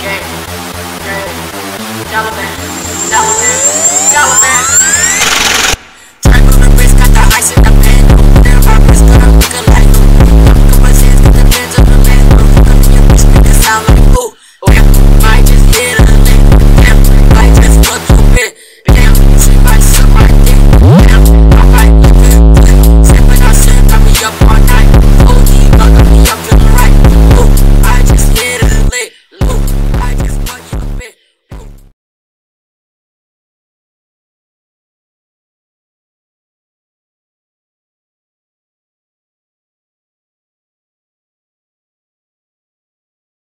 Game. Game. Taliban. Taliban. Taliban.